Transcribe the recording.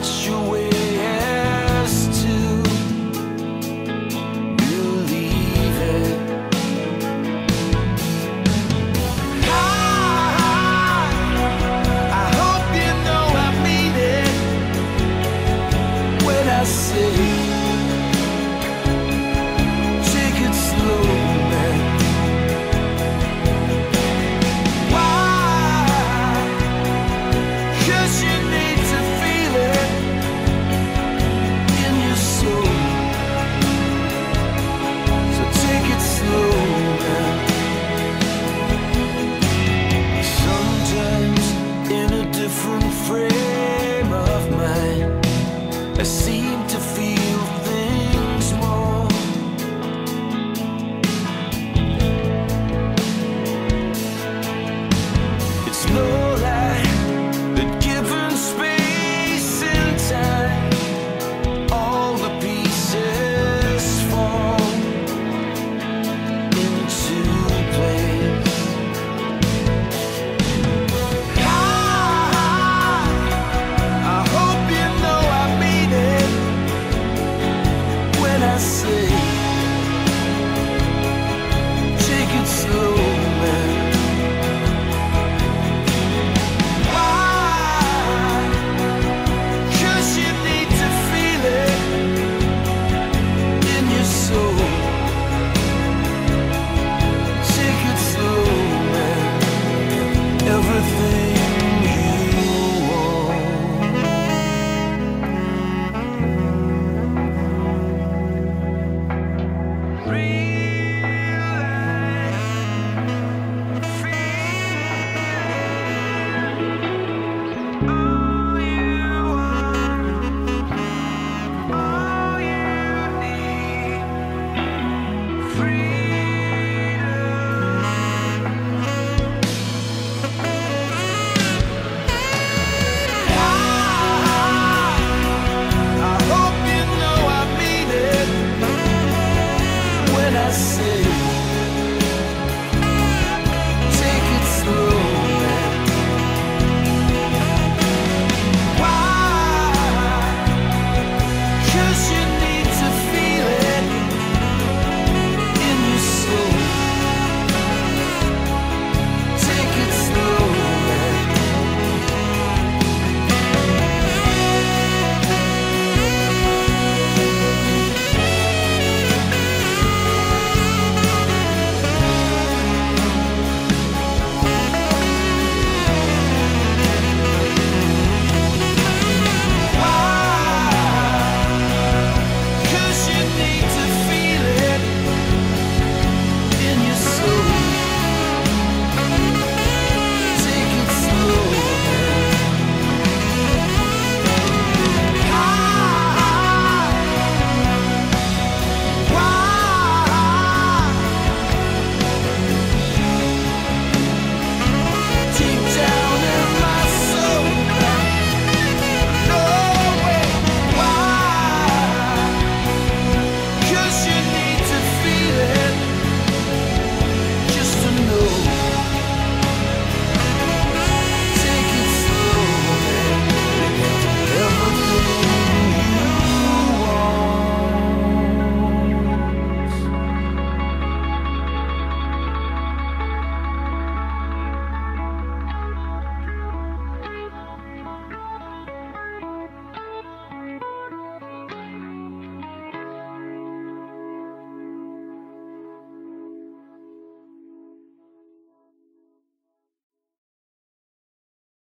such you way slow